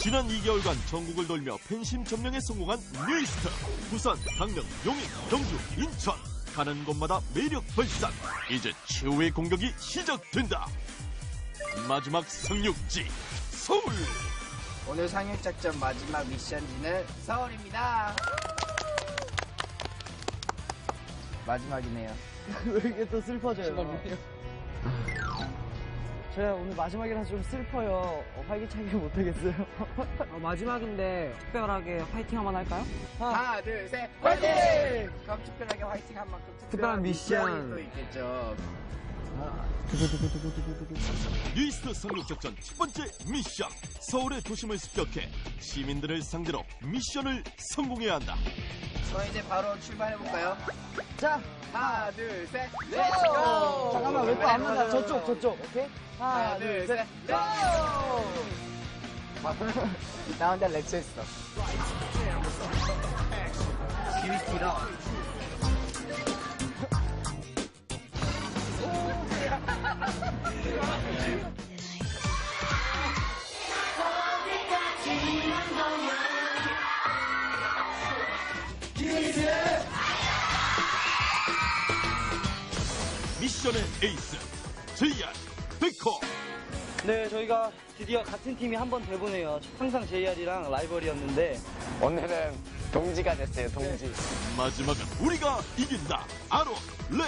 지난 2개월간 전국을 돌며 팬심 점령에 성공한 뉴이스트 부산, 강릉, 용인, 경주, 인천 가는 곳마다 매력 발산 이제 최후의 공격이 시작된다 마지막 상륙지 서울 오늘 상륙작전 마지막 미션지는 서울입니다. 마지막이네요. 왜 이게 또 슬퍼져요? 제가 오늘 마지막이라서 좀 슬퍼요. 어, 활기차게 못하겠어요. 마지막인데 특별하게 화이팅 한번 할까요? 하나, 둘, 셋, 화이팅! 그럼 특별하게 화이팅 한 만큼 특별한 미션. 또 있겠죠. 뉴이스트 상륙작전 첫 번째 미션 서울의 도심을 습격해 시민들을 상대로 미션을 성공해야 한다 그럼 이제 바로 출발해볼까요? 자, 하나, 둘, 셋, 고! 렛츠고! 잠깐만, 왜 또안 맞아? 저쪽, 저쪽. 오케이? 하나, 둘, 셋, 고! 나 혼자 렛츠 했어. 뷰티라. 미션의 에이스 JR 백호 네, 저희가 드디어 같은 팀이 한 번 돼보네요. 항상 JR이랑 라이벌이었는데. 오늘은 동지가 됐어요, 동지. 마지막은 우리가 이긴다 아론 렌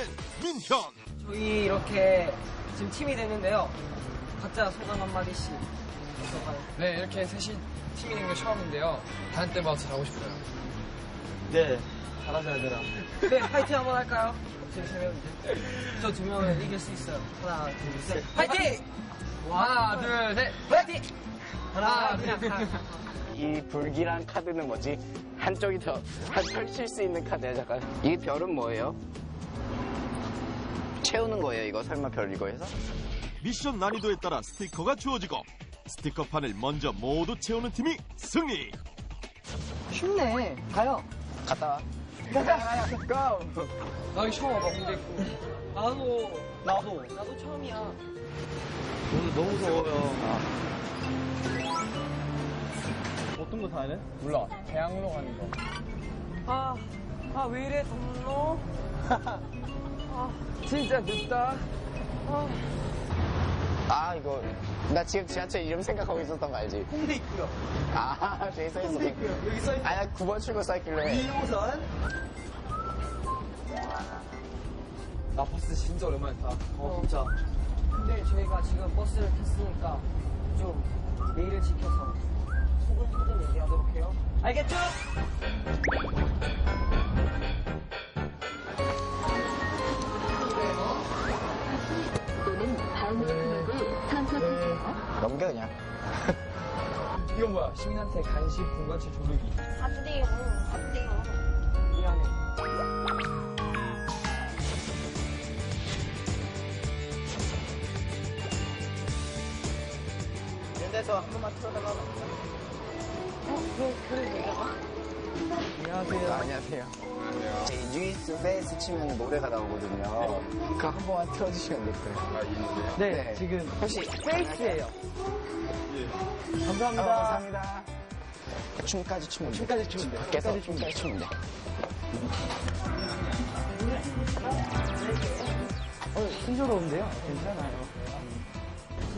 민현 저희 이렇게 지금 팀이 됐는데요. 각자 소감 한마디씩. 네, 이렇게 셋이 팀이 된 게 처음인데요. 다른 때마다 잘하고 싶어요. 네, 잘하자, 얘들아. 네, 파이팅 한번 할까요? 저두 명은 이길 수 있어요. 하나, 둘, 셋. 파이팅! 하나, 둘, 셋. 파이팅! 하나, 둘, 셋. 이 불길한 카드는 뭐지? 한쪽이 더, 한 펼칠 수 있는 카드야, 잠깐. 이 별은 뭐예요? 채우는 거예요, 이거? 설마 별 이거 해서? 미션 난이도에 따라 스티커가 주어지고 스티커판을 먼저 모두 채우는 팀이 승리 쉽네. 가요. 갔다 와. 가자, 고! 나 처음 와봐, 있고. 나도, 나도. 나도 처음이야. 오늘 너무 더워요. 어떤 거 타야 돼? 몰라. 대학로 가는 거. 아, 아, 왜 이래, 덤로? 아, 진짜 늦다. 아, 아, 이거. 나 지금 지하철 이름 생각하고 있었던 거 알지? 홍대 있고요. 아, 저기 써있어. 홍대 있고요. 여기 써있어. 아, 나 9번 출구 써있길래. 2호선. 나 버스 진짜 오랜만에 타. 어, 진짜. 근데 저희가 지금 버스를 탔으니까 좀 예의를 지켜서 속은 속은 얘기하도록 해요. 알겠죠? 넘겨, 그냥. 이건 뭐야? 시민한테 간식 분관체 조르기. 안 돼요. 안 돼요. 미안해. 데서 한 번만 틀어달라. 어, 그래, 그래, 내가. 안녕하세요. 안녕하세요. 제 뉴이스트 Face 치면 노래가 나오거든요. 그거 한 번만 틀어주시면 될 거예요. 네, 네. 지금 혹시 Face예요. 감사합니다. 아, 감사합니다. 춤까지 추면 돼. 춤까지 추면 돼. 밖에서 춤까지 추면 춤까지 추면 돼. 어, 순조로운데요? 괜찮아요.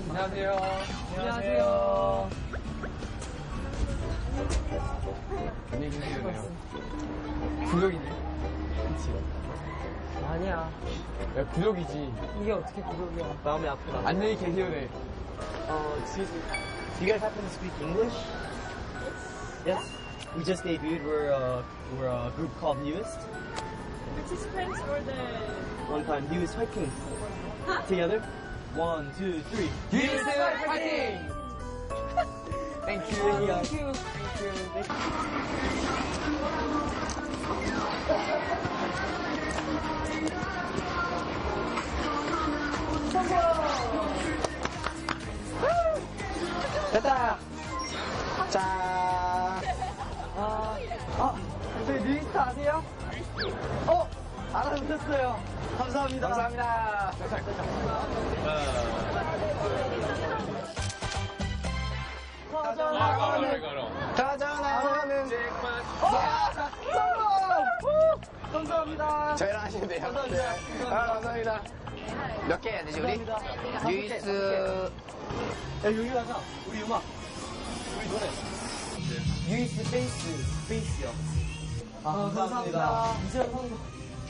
안녕하세요. 안녕하세요. 안녕히 계세요. 구역이네. 아니야. 야, 구역이지. 이게 어떻게 구독이야. 마음이 아프다. 안녕히 계세요네. Uh, excuse me. Do you guys happen to speak English? Yes. We just debuted. We're uh, we're a group called Newest. Participants or the One time, Newest hiking. Together. One, two, three. 뉴이스 파이팅! Thank you. Thank you. Thank you. Thank you. 됐다! 짠! 아, 아, 저희 뉴이스트 아세요? 어, 알아보셨어요. 감사합니다. 감사합니다. 더 전화오는 감사합니다. 저희랑 하시면 돼요. 네. 아, 감사합니다. 몇 개 해야 되지, 우리? 뉴이스트. 야, 여기 가자. 우리 음악. 우리 노래. 뉴이스트 Face, Face요. 아, 감사합니다. 미션 성공.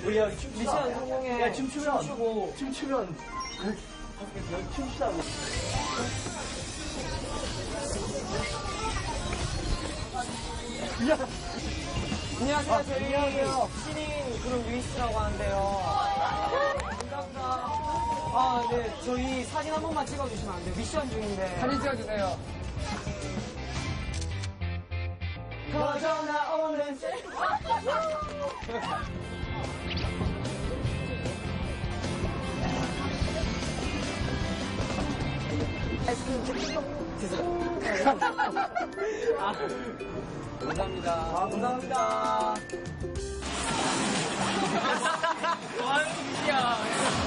우리 여기 춤추자. 미션 성공해. 야, 춤추면. 춤추고. 춤추면. 여기 춤추자고. 안녕하세요. 저희 신인 그룹 뉴이스라고 하는데요. 감사합니다. 아, 네. 저희 사진 한 번만 찍어주시면 안 돼요? 미션 중인데. 사진 찍어주세요. 더 전화오는 감사합니다. 아, 감사합니다.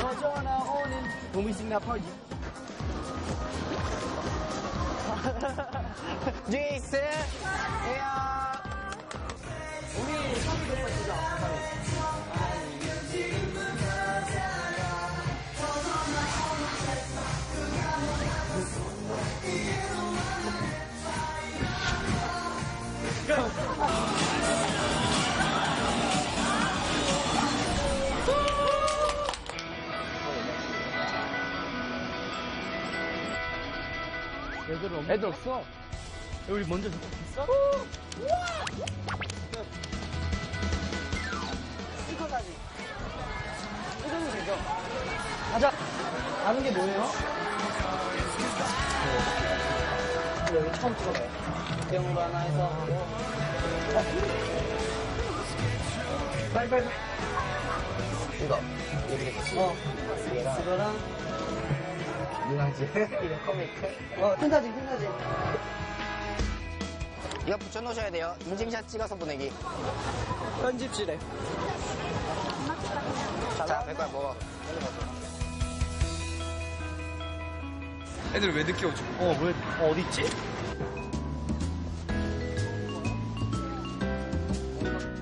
더 전화오는 도미싱나 펄지. 뉴이스. 해요. 우리 사진 한번 찍자. 애들 없어. 우리 먼저 있어? 사진. 찍으면 되죠? 가자. 다른 게 뭐예요? 네. 여기 처음 찍어봐요. 대형으로 하나 해서 하고. 어. 빨리, 빨리, 빨리. 이거. 이렇게 어. 얘랑 이거랑, 누나지. 이거 코미크. 어, 큰 사진, 큰 사진. 이거 붙여놓으셔야 돼요. 인증샷 찍어서 보내기. 편집실에. 자, 백발 먹어. 애들 왜 늦게 오지? 어, 왜, 어, 어디 있지?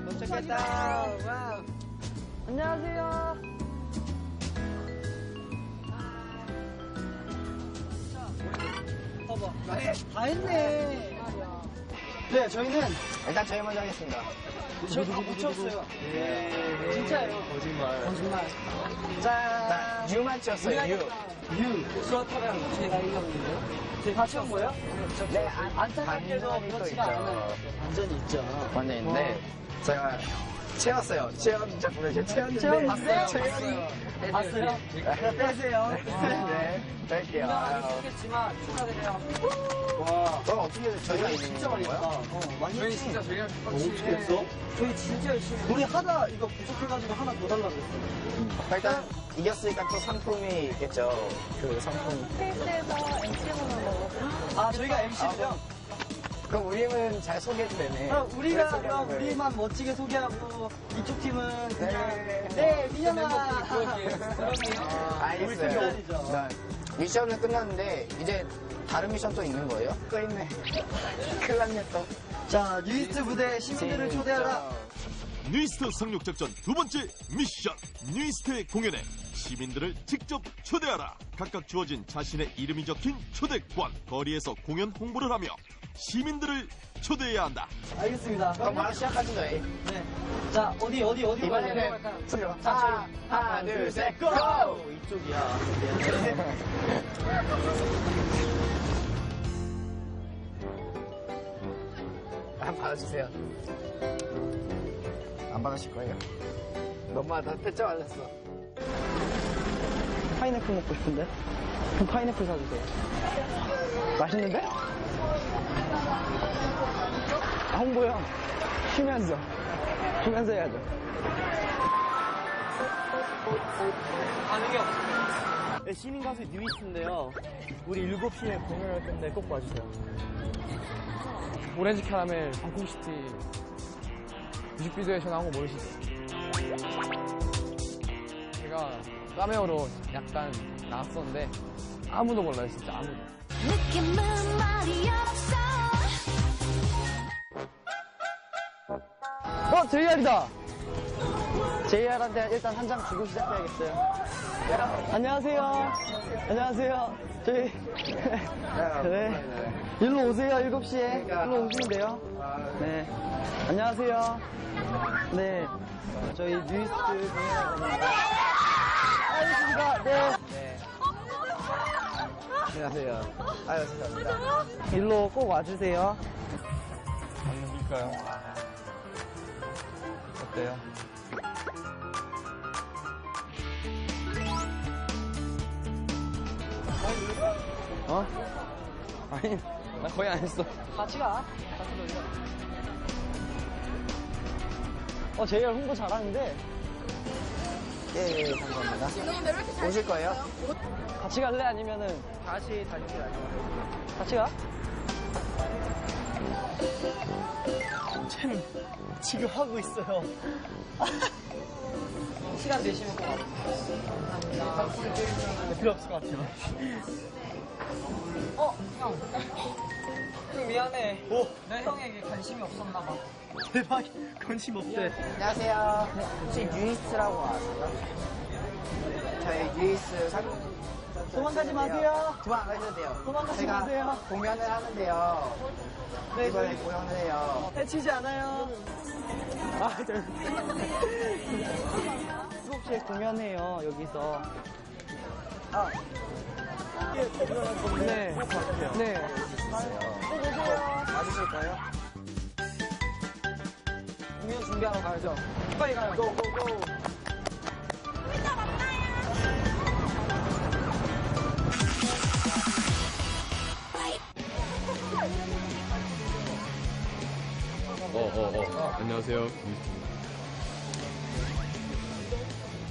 도착했다. Wow. 안녕하세요. 봐봐. 다 했네. 네, 저희는 일단 저희 먼저 하겠습니다. 저희 다 붙였어요. 진짜예요. 거짓말. 거짓말. 짠. 자, 유만 찍었어요, 유. 유. 그렇다면 제가 이겼는데요? 제가 같이 한 거예요? 네, 안- 안타깝게도 그렇지가. 않아요. 완전히 있죠. 완전 있는데, 제가 채웠어요. 채연 작품을 제가 채웠는데. 채웠는데? 채연이. 봤어요? 그럼 빼세요. 네, 뺄게요. 건강하게 아유. 좋겠지만 축하드려요. 와, 그럼 어떻게 저희가 이기는 진짜 많이 했다. 건가요? 어, 많이 저희 했지. 진짜 저희랑 했어? 저희 진짜 열심히 우리 하다 이거 부족해가지고 하나 더 달라고 했어. 일단 이겼으니까 또 상품이 있겠죠. 그 상품. 스페이스에서 MC분을 먹었고. 아 저희가 MC죠? 그럼 우리는 잘 소개해도 되네. 그럼 우리가 그럼. 우리만 멋지게 소개하고 이쪽 팀은 그냥 네. 네 민영아 아, 알겠어요. 우리 팀 기다리죠. 네. 미션은 끝났는데 이제 다른 미션 또 있는 거예요? 또 있네. 큰일 났네 또. 자 뉴이스트 무대 시민들을 초대하라. 뉴이스트 상륙작전 두 번째 미션 뉴이스트의 공연에 시민들을 직접 초대하라 각각 주어진 자신의 이름이 적힌 초대권 거리에서 공연 홍보를 하며 시민들을 초대해야 한다 알겠습니다. 그럼 바로 시작하죠 저희. 네. 자 어디 어디 어디 이번에는 자, 하나. 하나, 둘, 셋, 고! 이쪽이야. 한번 받아주세요. 안 받으실 거예요. 너무하다. 패쳐 말렸어. 파인애플 먹고 싶은데? 그럼 파인애플 사주세요. 맛있는데? 아, 홍보요. 쉬면서. 쉬면서 해야죠. 네, 시민 가수 뉴이스인데요. 우리 7시에 공연할 건데 꼭 봐주세요. 오렌지 캐러멜 방콕시티 뮤직비디오에서 나온 거 모르시죠? 카메오로 약간 나왔었는데 아무도 몰라요 진짜 아무도. 느낌은 말이 없어. 어 JR이다! JR한테 일단 한 장 주고 시작해야겠어요. 안녕하세요. 안녕하세요. 저희 네. 일로 오세요 7시에. 일로 오시면 돼요. 네. 안녕하세요. 네. 저희 뉴스 공연하고 알겠습니다. 네. 안녕하세요. 아유, 감사합니다. 일로 꼭 와주세요. 안녕일까요? 어때요? 어? 아니, 나 거의 안 했어. 같이 가. 같이 놀자. 어, JR 홍보 잘하는데. 예, 예, 감사합니다. 오실 거예요? 같이 갈래? 아니면은. 다시 다니실 아니요? 같이 가? 잼, 지금 하고 있어요. 시간 되시면 꼭 감사합니다. 필요 없을 것 같아요. 어, 형. 형 미안해. 오. 내 형에게 관심이 없었나 봐. 대박, 관심 없대. 안녕하세요. 혹시 뉴이스트라고 아세요? 저희 뉴이스 상 도망가지 마세요. 도망가셔도 돼요. 도망가지 제가 마세요. 공연을 하는데요. 네, 이번에 저희 공연을 해요. 해치지 않아요. 아, 저. 7시에 공연해요, 여기서. 아. 네. 네. 꼭 오세요. 와주실까요? 공연 준비하러 가야죠. 빨리 가요. 고, 고, 고. 어, 어, 어. 안녕하세요.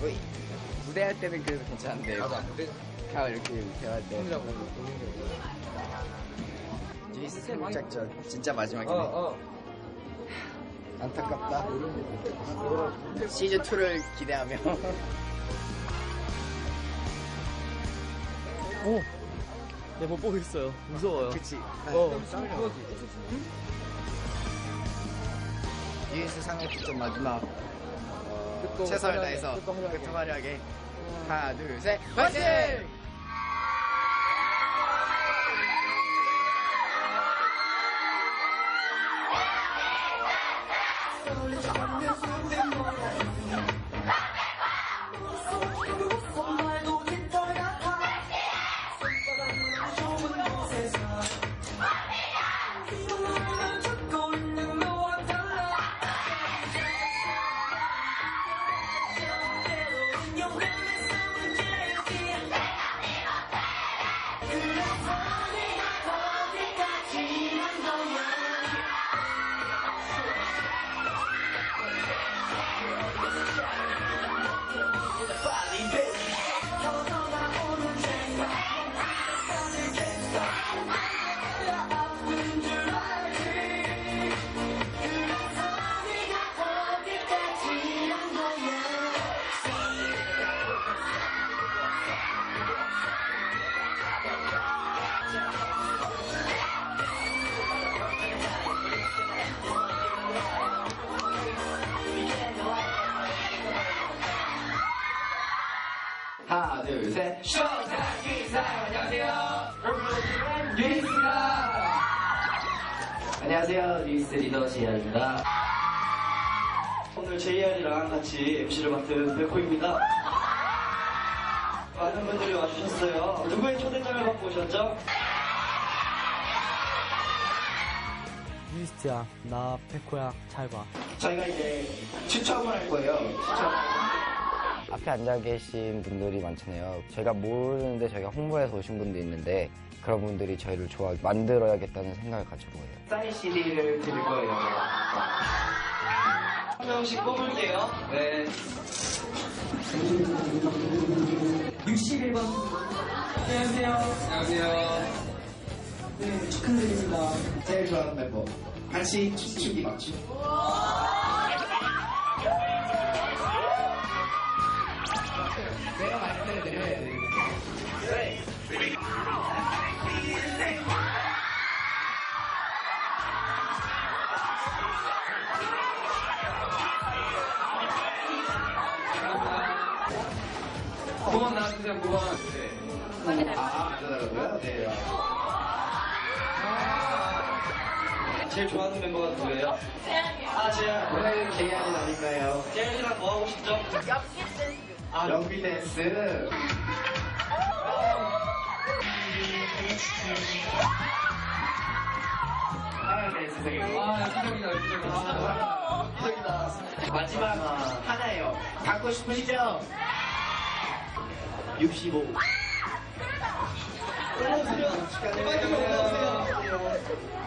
우리 무대할 때는 그래도 괜찮은데. 맞아. 그냥 이렇게 대화할 때. 뉴이스 세국작전 진짜 마지막이네. 안타깝다. 시즌 2를 기대하며. 오. 네, 못 보고 있어요. 무서워요. 그치. 어. 뉴이스 상해 특전 마지막. 어, 최선을 다해서 끝도 화려하게. 하나, 둘, 셋, 화이팅! doble. 지현입니다. 오늘 JR이랑 같이 MC를 맡은 백호입니다. 많은 분들이 와주셨어요. 누구의 초대장을 받고 오셨죠? 미스트야, 나 백호야, 잘 봐. 저희가 이제 추첨을 할 거예요. 추첨. 앞에 앉아 계신 분들이 많잖아요. 저희가 모르는데 저희가 홍보해서 오신 분도 있는데 그런 분들이 저희를 좋아 만들어야겠다는 생각을 가지고 해요. 사인 CD를 드릴 거예요. 한 명씩 뽑을게요. 네. 61번. 안녕하세요. 안녕하세요. 네, 축하드립니다. 제일 좋아하는 멤버 같이 춤추기 맞춤. 제일 좋아하는 멤버가 누구예요? 아, 재현. 오늘 제이안은 아닐까요? 재현이랑 뭐 하고 싶죠? 아, 럭비 댄스. 하얀 댄스 되게. 아, 기적이다, 기적이다. 이적이다. 마지막 하나예요. 갖고 싶으시죠? 65. 올라오세요. 올라오세요.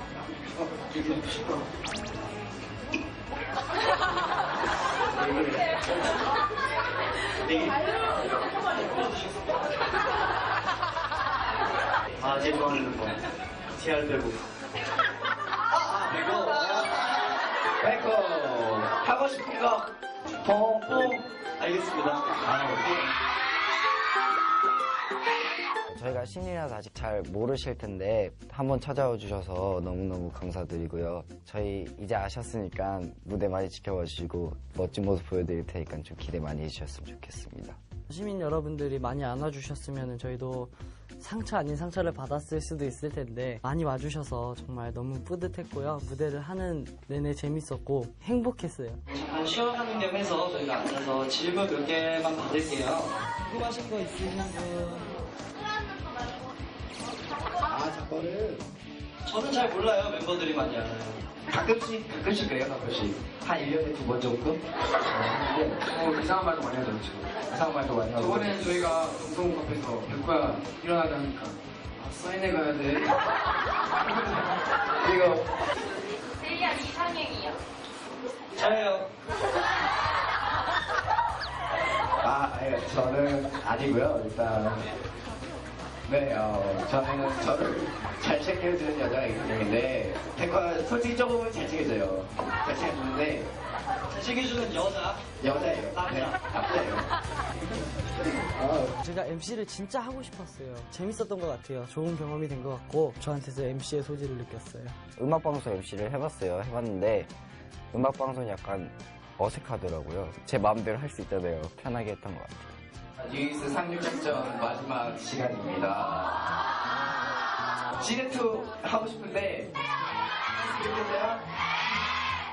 아, 제 좋아하는 거. TR 빼고. 아, 이거. 빼고. 하고 싶은 거. 뽕뽕. 알겠습니다. 아, 저희가 신이라서 아직 잘 모르실 텐데 한번 찾아와 주셔서 너무너무 감사드리고요. 저희 이제 아셨으니까 무대 많이 지켜봐 주시고 멋진 모습 보여드릴 테니까 좀 기대 많이 해주셨으면 좋겠습니다. 시민 여러분들이 많이 안아주셨으면 저희도 상처 아닌 상처를 받았을 수도 있을 텐데 많이 와주셔서 정말 너무 뿌듯했고요. 무대를 하는 내내 재밌었고 행복했어요. 잠깐 쉬어가는 겸 해서 저희가 앉아서 질문 몇 개만 받을게요. 궁금하신 거 있으신 분? 아, 저거를 저는 잘 몰라요. 멤버들이 많이 알아요. 가끔씩, 가끔씩 그래요, 가끔씩. 한 1년에 두 번 정도? 어, 이상한 말도 많이 하죠, 지금. 이상한 말도 많이 하고. 저번에 저희가 방송 앞에서 백호야 일어나게 하니까 아, 사인회 가야 돼. 그리고 제이야 이상형이요. 저예요. 아, 아니, 저는 아니고요. 일단 네, 어, 저는 저를 잘 챙겨주는 여자가 있는데 백화 솔직히 조금은 잘 챙겨줘요. 잘 챙겨주는데 잘 챙겨주는 여자. 여자예요. 남자. 네, 남자예요. 어, 제가 MC를 진짜 하고 싶었어요. 재밌었던 것 같아요. 좋은 경험이 된 것 같고 저한테서 MC의 소질을 느꼈어요. 음악방송 MC를 해봤어요. 해봤는데 음악방송이 약간 어색하더라고요. 제 마음대로 할 수 있잖아요. 편하게 했던 것 같아요. 뉴이스 상륙작전 마지막 시간입니다. 시즌2 하고 싶은데?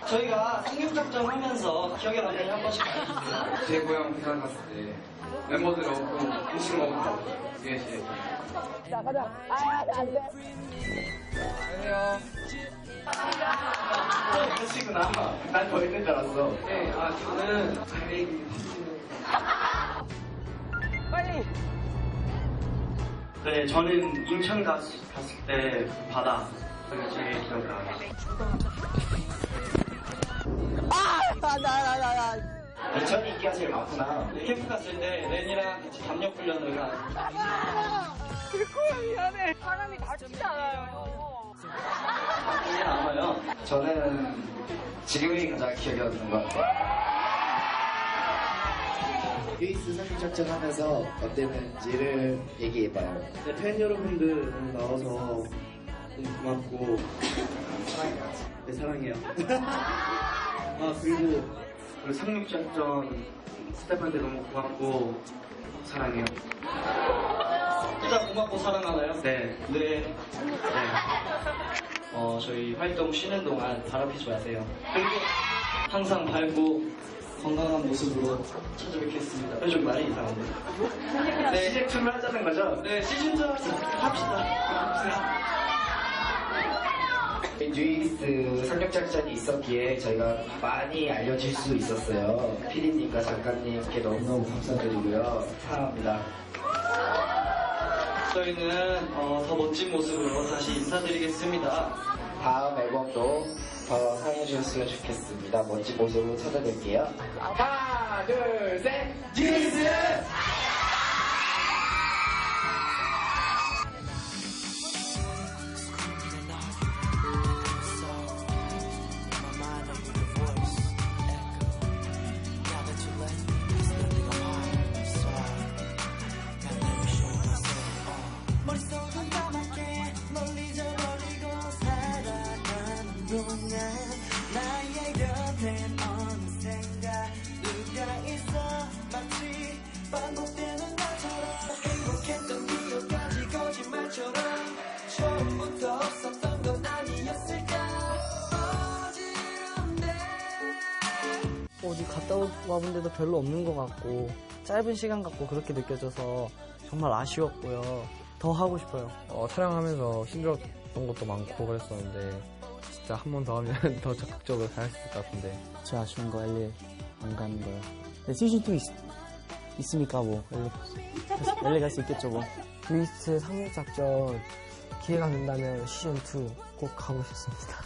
저희가 상륙작전 하면서 기억에 남는 한 번씩. 제 고향 부산 갔을 때 멤버들 없고 음식 먹고 이게 제 안녕하세요. 끝이구나. 난더 있는 줄 알았어. 네, 아 저는 네, 저는 인천 갔, 갔을 때 바다. 제일 기억나요. 인천이 인기가 제일 많구나. 네, 캠프 갔을 때 렌이랑 같이 담력 훈련을 한. 사람이 다치지 않아요. 이게 남아요. 저는 지금이 가장 기억에 남는 것 같아요. 유이스 상륙 작전 하면서 어땠는지를 얘기해봐요. 네, 팬 여러분들 나와서 너무 고맙고 네, 사랑해요. 아 그리고 우리 상륙 작전 스태프한테 너무 고맙고 사랑해요. 진짜 고맙고 사랑하나요? 네. 네. 네. 어 저희 활동 쉬는 동안 바람피지 마세요. 그리고 항상 밝고 건강한 모습으로 찾아뵙겠습니다. 좀 말이 이상한데. 네. 시즌2를 하자는 거죠? 네, 시즌2 합시다. 뉴이스 상륙작전이 있었기에 저희가 많이 알려질 수 있었어요. 피디님과 작가님께 너무너무 감사드리고요. 사랑합니다. 저희는 어, 더 멋진 모습으로 다시 인사드리겠습니다. 다음 앨범도 더 사랑해주셨으면 좋겠습니다. 멋진 모습으로 찾아뵐게요. 하나, 둘, 셋! 뉴이스! 와본 데도 별로 없는 것 같고 짧은 시간 같고 그렇게 느껴져서 정말 아쉬웠고요. 더 하고 싶어요. 어, 촬영하면서 힘들었던 것도 많고 그랬었는데 진짜 한 번 더 하면 더 적극적으로 잘할 수 있을 것 같은데 제일 아쉬운 거 LA 안 가는 거요. 네, 시즌2 있, 으니까 뭐 LA, LA 갈수 있겠죠 뭐. 루이스 상륙작전 기회가 된다면 시즌2 꼭 가고 싶습니다.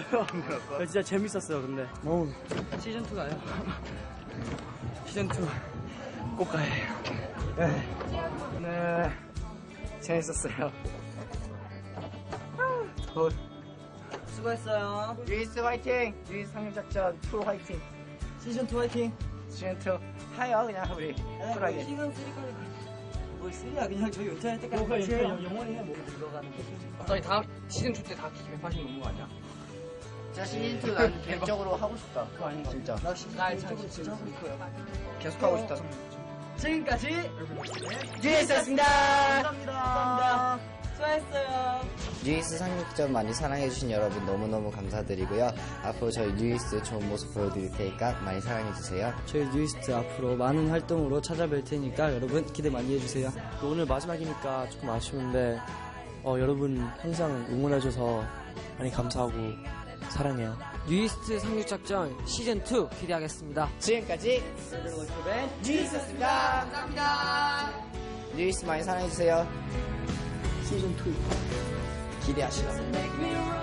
힘들었어요. 진짜 재밌었어요, 근데. 너무. 시즌2 가요. 시즌2 꼭 가야 해요. 네. 네. 재밌었어요. 더. 수고했어요. 뉴이스트 화이팅! 뉴이스트 상륙작전 2 화이팅! 시즌2 화이팅! 시즌2 하여 그냥 우리 쿨하게. 시즌 three까지. 뭘 three야, 그냥 저희 은퇴할 때까지. 해요. 영원히 해, 뭐. 들어가는 거. 갑자기 다 시즌 2 때다 기획하신 넘는 거 아니야? 진짜 시즌2 난 개인적으로 하고 싶다. 그거 아닌가? 진짜. 나 시즌2 진짜 하고 싶어요. 계속 하고 싶다. 지금까지 뉴이스트였습니다! 감사합니다. 감사합니다. 수고했어요. 뉴이스트 상륙작전 많이 사랑해주신 여러분 너무너무 감사드리고요. 앞으로 저희 뉴이스트 좋은 모습 보여드릴 테니까 많이 사랑해주세요. 저희 뉴이스트 앞으로 많은 활동으로 찾아뵐 테니까 여러분 기대 많이 해주세요. 오늘 마지막이니까 조금 아쉬운데 어, 여러분 항상 응원해줘서 많이 감사하고 사랑해요. 뉴이스트 상륙작전 시즌2 기대하겠습니다. 지금까지 뉴이스였습니다. 감사합니다. 뉴이스 많이 사랑해주세요. 시즌2 기대하시죠. Make me